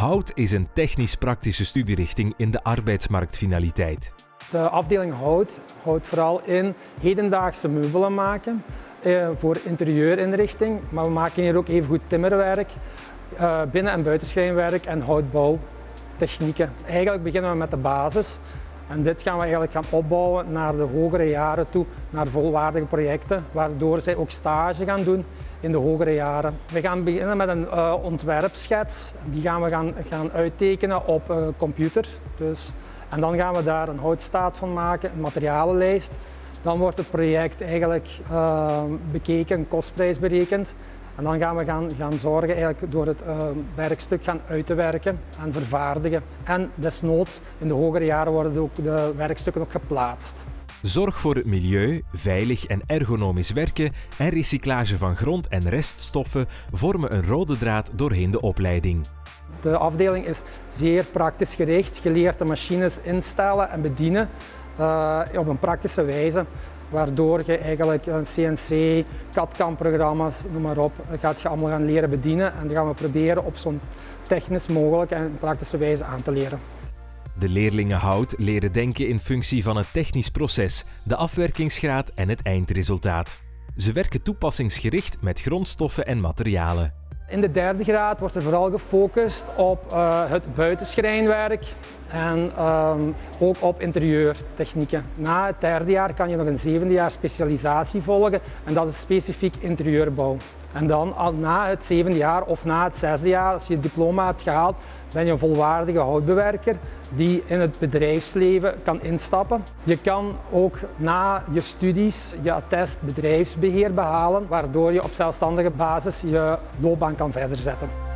Hout is een technisch-praktische studierichting in de arbeidsmarktfinaliteit. De afdeling hout houdt vooral in hedendaagse meubelen maken eh, voor interieurinrichting, maar we maken hier ook even goed timmerwerk, eh, binnen- en buitenschijnwerk en houtbouwtechnieken. Eigenlijk beginnen we met de basis en dit gaan we eigenlijk gaan opbouwen naar de hogere jaren toe, naar volwaardige projecten, waardoor zij ook stage gaan doen in de hogere jaren. We gaan beginnen met een uh, ontwerpschets. Die gaan we gaan, gaan uittekenen op uh, computer. Dus, en dan gaan we daar een houtstaat van maken, een materialenlijst. Dan wordt het project eigenlijk uh, bekeken, kostprijs berekend. En dan gaan we gaan, gaan zorgen eigenlijk door het uh, werkstuk gaan uit te werken en vervaardigen. En desnoods in de hogere jaren worden ook de werkstukken ook geplaatst. Zorg voor het milieu, veilig en ergonomisch werken en recyclage van grond- en reststoffen vormen een rode draad doorheen de opleiding. De afdeling is zeer praktisch gericht. Je leert de machines instellen en bedienen uh, op een praktische wijze. Waardoor je eigenlijk een CNC, CAD-CAM-programma's, noem maar op, gaat je allemaal gaan leren bedienen. En dat gaan we proberen op zo'n technisch mogelijk en praktische wijze aan te leren. De leerlingen hout leren denken in functie van het technisch proces, de afwerkingsgraad en het eindresultaat. Ze werken toepassingsgericht met grondstoffen en materialen. In de derde graad wordt er vooral gefocust op uh, het buitenschrijnwerk en um, ook op interieurtechnieken. Na het derde jaar kan je nog een zevende jaar specialisatie volgen en dat is specifiek interieurbouw. En dan na het zevende jaar of na het zesde jaar, als je het diploma hebt gehaald, ben je een volwaardige houtbewerker die in het bedrijfsleven kan instappen. Je kan ook na je studies je attest bedrijfsbeheer behalen, waardoor je op zelfstandige basis je loopbaan kan verder zetten.